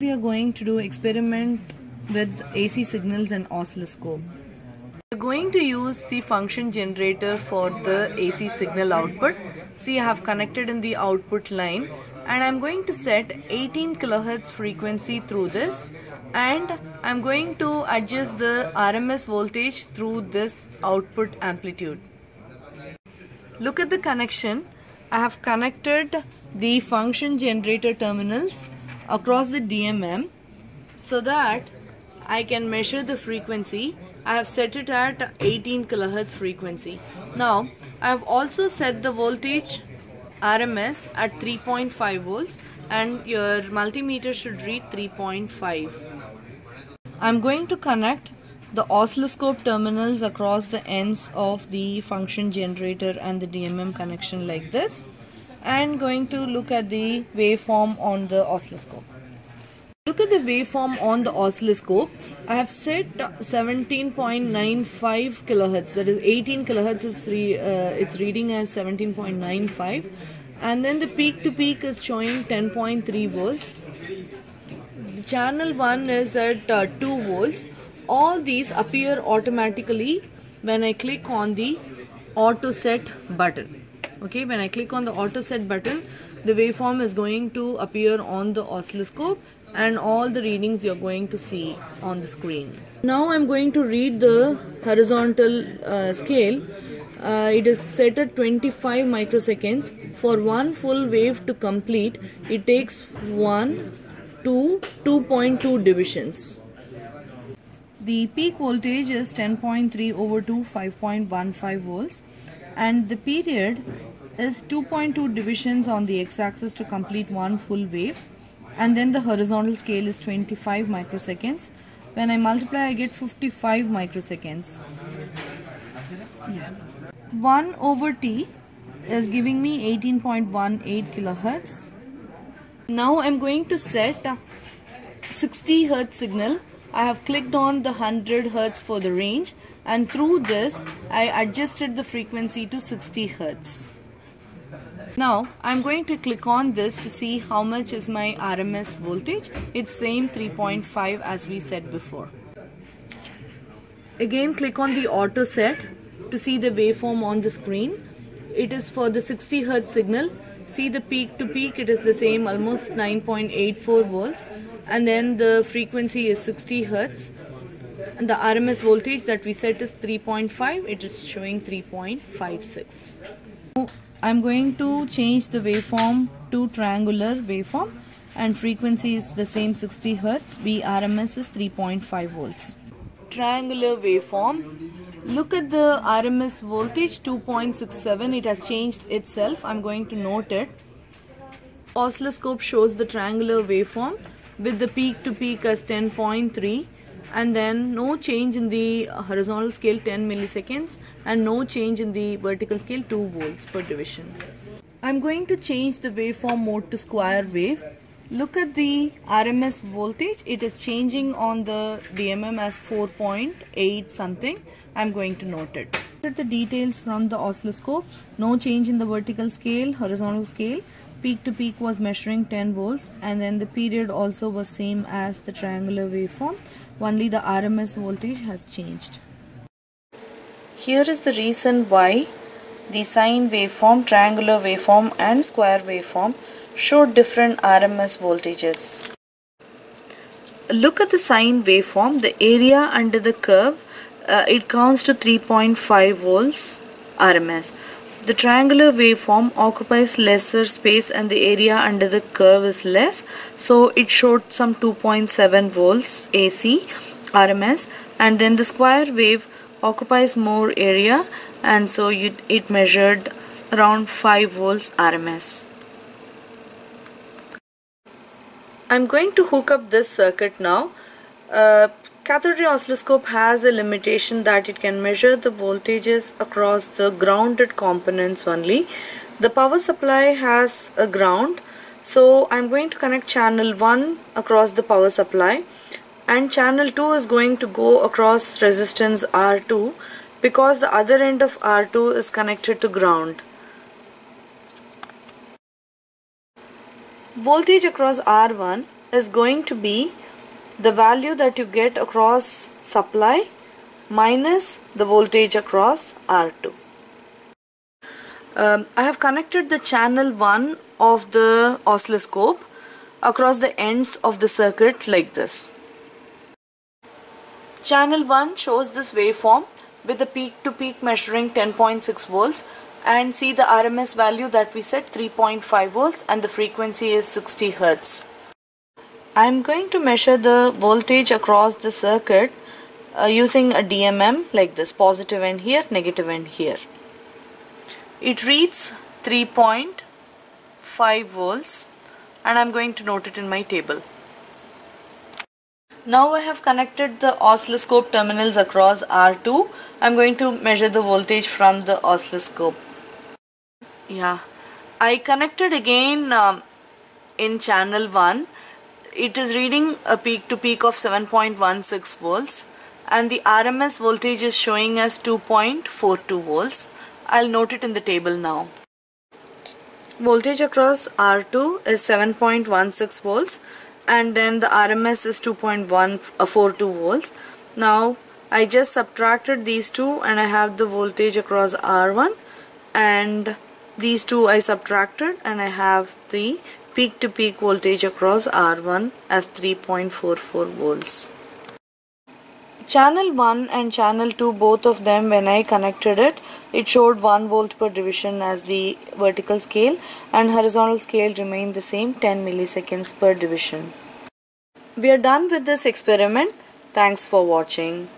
We are going to do experiment with AC signals and oscilloscope. We are going to use the function generator for the AC signal output. See I have connected in the output line and I'm going to set 18 kilohertz frequency through this and I'm going to adjust the RMS voltage through this output amplitude. Look at the connection. I have connected the function generator terminals across the DMM so that I can measure the frequency. I have set it at 18 kilohertz frequency. Now I have also set the voltage RMS at 3.5 volts and your multimeter should read 3.5. I'm going to connect the oscilloscope terminals across the ends of the function generator and the DMM connection like this and going to look at the waveform on the oscilloscope. Look at the waveform on the oscilloscope. I have set 17.95 kilohertz. That is 18 kilohertz is re, uh, it's reading as 17.95, and then the peak to peak is showing 10.3 volts. The channel one is at uh, 2 volts. All these appear automatically when I click on the auto set button okay when I click on the auto set button the waveform is going to appear on the oscilloscope and all the readings you're going to see on the screen. Now I'm going to read the horizontal uh, scale. Uh, it is set at 25 microseconds. For one full wave to complete, it takes 1 to 2.2 divisions. The peak voltage is 10.3 over 2, 5.15 volts and the period is 2.2 divisions on the x-axis to complete one full wave. And then the horizontal scale is 25 microseconds. When I multiply I get 55 microseconds. Yeah. 1 over t is giving me 18.18 kilohertz. Now I'm going to set 60 hertz signal I have clicked on the 100 hertz for the range and through this I adjusted the frequency to 60 hertz now I'm going to click on this to see how much is my RMS voltage. It's same 3.5 as we said before. Again click on the auto set to see the waveform on the screen. It is for the 60 Hz signal. See the peak to peak it is the same almost 9.84 volts and then the frequency is 60 hertz and the RMS voltage that we set is 3.5 it is showing 3.56 I'm going to change the waveform to triangular waveform and frequency is the same 60 Hertz. VRMS is 3.5 volts. Triangular waveform. Look at the RMS voltage 2.67. It has changed itself. I'm going to note it. Oscilloscope shows the triangular waveform with the peak to peak as 10.3 and then no change in the horizontal scale 10 milliseconds and no change in the vertical scale 2 volts per division. I'm going to change the waveform mode to square wave. Look at the RMS voltage. It is changing on the DMM as 4.8 something. I'm going to note it. Look at the details from the oscilloscope. No change in the vertical scale, horizontal scale. Peak to peak was measuring 10 volts and then the period also was same as the triangular waveform only the RMS voltage has changed. Here is the reason why the sine waveform, triangular waveform and square waveform show different RMS voltages. Look at the sine waveform, the area under the curve, uh, it counts to 3.5 volts RMS. The triangular waveform occupies lesser space and the area under the curve is less. So it showed some 2.7 volts AC RMS and then the square wave occupies more area and so it measured around 5 volts RMS. I'm going to hook up this circuit now. Uh, Cathode ray oscilloscope has a limitation that it can measure the voltages across the grounded components only. The power supply has a ground so I'm going to connect channel 1 across the power supply and channel 2 is going to go across resistance R2 because the other end of R2 is connected to ground. Voltage across R1 is going to be the value that you get across supply minus the voltage across R2. Um, I have connected the channel 1 of the oscilloscope across the ends of the circuit like this. Channel 1 shows this waveform with a peak to peak measuring 10.6 volts and see the RMS value that we set 3.5 volts and the frequency is 60 hertz. I'm going to measure the voltage across the circuit uh, using a DMM like this positive end here negative end here. It reads 3.5 volts and I'm going to note it in my table. Now I have connected the oscilloscope terminals across R2. I'm going to measure the voltage from the oscilloscope. Yeah, I connected again um, in channel 1. It is reading a peak to peak of 7.16 volts and the RMS voltage is showing as 2.42 volts. I'll note it in the table now. Voltage across R2 is 7.16 volts and then the RMS is 2.142 volts. Now I just subtracted these two and I have the voltage across R1 and these two I subtracted and I have the peak to peak voltage across R1 as 3.44 volts. Channel 1 and channel 2 both of them when I connected it it showed 1 volt per division as the vertical scale and horizontal scale remained the same 10 milliseconds per division. We are done with this experiment. Thanks for watching.